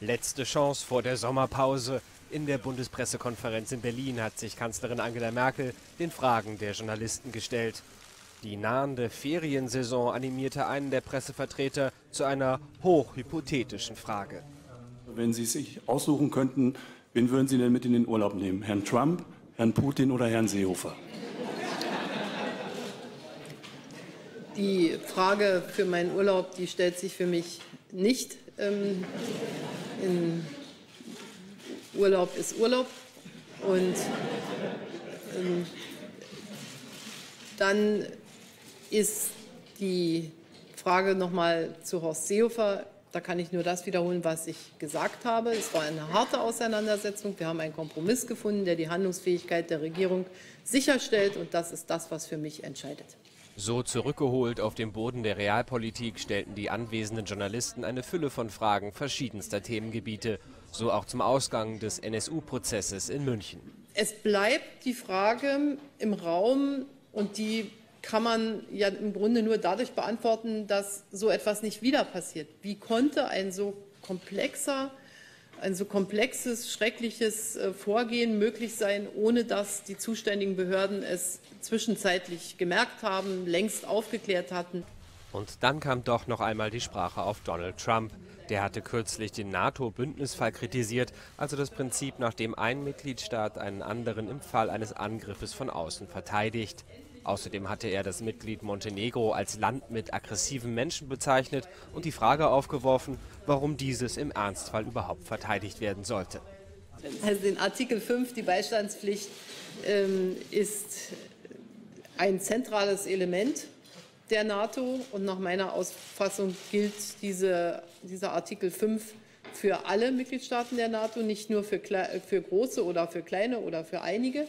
Letzte Chance vor der Sommerpause. In der Bundespressekonferenz in Berlin hat sich Kanzlerin Angela Merkel den Fragen der Journalisten gestellt. Die nahende Feriensaison animierte einen der Pressevertreter zu einer hochhypothetischen Frage. Wenn Sie sich aussuchen könnten, wen würden Sie denn mit in den Urlaub nehmen? Herrn Trump, Herrn Putin oder Herrn Seehofer? Die Frage für meinen Urlaub, die stellt sich für mich nicht. Ähm, Urlaub ist Urlaub. Und ähm, dann ist die Frage nochmal zu Horst Seehofer. Da kann ich nur das wiederholen, was ich gesagt habe. Es war eine harte Auseinandersetzung. Wir haben einen Kompromiss gefunden, der die Handlungsfähigkeit der Regierung sicherstellt. Und das ist das, was für mich entscheidet. So zurückgeholt auf dem Boden der Realpolitik stellten die anwesenden Journalisten eine Fülle von Fragen verschiedenster Themengebiete, so auch zum Ausgang des NSU-Prozesses in München. Es bleibt die Frage im Raum und die kann man ja im Grunde nur dadurch beantworten, dass so etwas nicht wieder passiert. Wie konnte ein so komplexer ein so komplexes, schreckliches äh, Vorgehen möglich sein, ohne dass die zuständigen Behörden es zwischenzeitlich gemerkt haben, längst aufgeklärt hatten. Und dann kam doch noch einmal die Sprache auf Donald Trump. Der hatte kürzlich den NATO-Bündnisfall kritisiert, also das Prinzip, nach dem ein Mitgliedstaat einen anderen im Fall eines Angriffes von außen verteidigt. Außerdem hatte er das Mitglied Montenegro als Land mit aggressiven Menschen bezeichnet und die Frage aufgeworfen, warum dieses im Ernstfall überhaupt verteidigt werden sollte. Also in Artikel 5, die Beistandspflicht, ähm, ist ein zentrales Element der NATO und nach meiner Auffassung gilt diese, dieser Artikel 5 für alle Mitgliedstaaten der NATO, nicht nur für, für große oder für kleine oder für einige.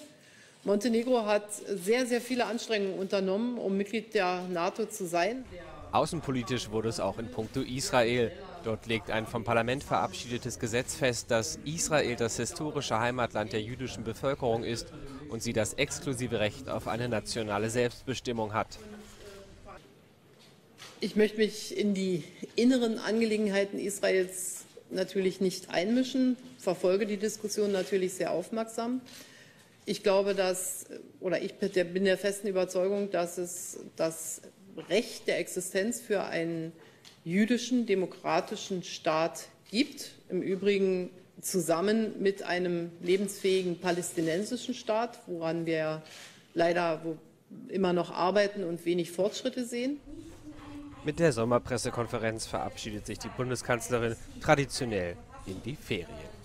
Montenegro hat sehr, sehr viele Anstrengungen unternommen, um Mitglied der NATO zu sein. Außenpolitisch wurde es auch in puncto Israel. Dort legt ein vom Parlament verabschiedetes Gesetz fest, dass Israel das historische Heimatland der jüdischen Bevölkerung ist und sie das exklusive Recht auf eine nationale Selbstbestimmung hat. Ich möchte mich in die inneren Angelegenheiten Israels natürlich nicht einmischen, verfolge die Diskussion natürlich sehr aufmerksam. Ich glaube, dass, oder ich bin der festen Überzeugung, dass es das Recht der Existenz für einen jüdischen, demokratischen Staat gibt. Im Übrigen zusammen mit einem lebensfähigen palästinensischen Staat, woran wir leider immer noch arbeiten und wenig Fortschritte sehen. Mit der Sommerpressekonferenz verabschiedet sich die Bundeskanzlerin traditionell in die Ferien.